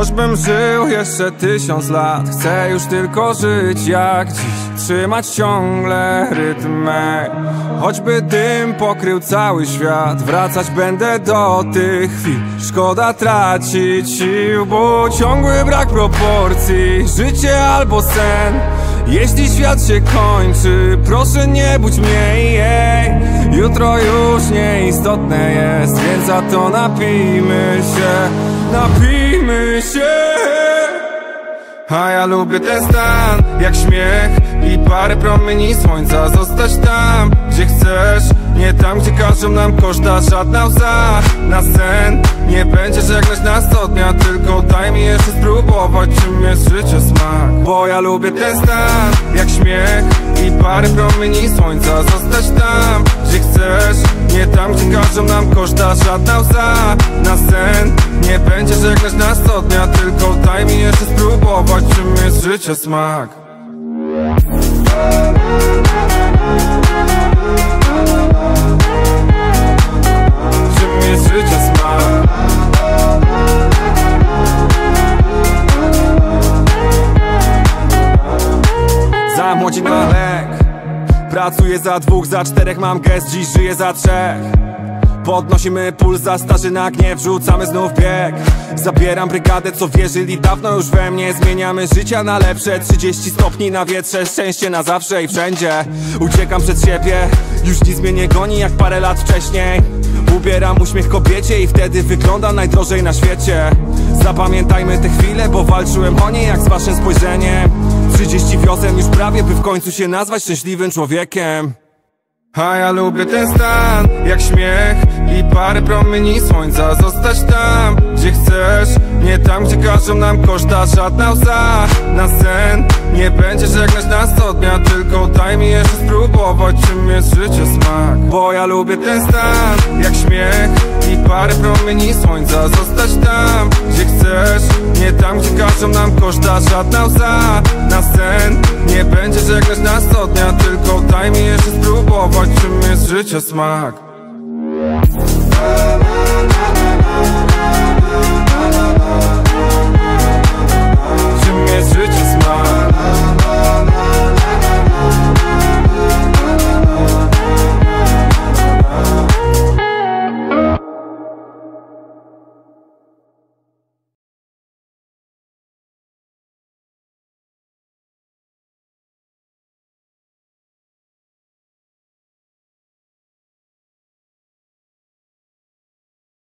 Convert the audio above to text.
Choćbym żył jeszcze tysiąc lat Chcę już tylko żyć jak dziś. Trzymać ciągle rytm mej Choćby dym pokrył cały świat Wracać będę do tych chwil. Szkoda tracić sił Bo ciągły brak proporcji. Życie albo sen jeśli świat się kończy, proszę nie budź mnie jej. Jutro już nieistotne jest, więc za to napijmy się Napijmy się. A ja lubię ten stan, jak śmiech I parę promieni słońca. Zostać tam, gdzie chcesz Nie tam, gdzie każą nam koszta żadna łza. Na sen nie będzie żegnać nas co dnia Tylko daj mi jeszcze spróbować czym jest życie smak. Bo ja lubię ten stan, jak śmiech I parę promieni słońca. Zostać tam, gdzie chcesz. Nie tam, gdzie każą nam koszta żadna łza. Na sen nie będzie żegnać nas co dnia Tylko daj mi jeszcze spróbować czym jest życie smak. Czym jest życie smak? Za młodzi lek Pracuję za dwóch, za czterech mam gest Dziś żyję za trzech. Podnosimy puls za starzy na gniew Rzucamy znów bieg. Zabieram brygadę, co wierzyli dawno już we mnie. Zmieniamy życia na lepsze 30 stopni na wietrze Szczęście na zawsze i wszędzie. Uciekam przed siebie Już nic mnie nie goni jak parę lat wcześniej. Ubieram uśmiech kobiecie i wtedy wyglądam najdrożej na świecie. Zapamiętajmy te chwile, bo walczyłem o nie jak z waszym spojrzeniem 30 wiosen już prawie, by w końcu się nazwać szczęśliwym człowiekiem. A ja lubię ten stan, jak śmiech I parę promieni słońca. Zostać tam, gdzie chcesz Nie tam, gdzie każą nam koszta żadna łza. Na sen nie będzie żegnać nas co dnia Tylko daj mi jeszcze spróbować czym jest życie smak. Bo ja lubię ten stan, jak śmiech I parę promieni słońca. Zostać tam, gdzie chcesz każą nam koszta żadna łza Na sen. Nie będzie żegnać nas co dnia Tylko daj mi jeszcze spróbować czym jest życie smak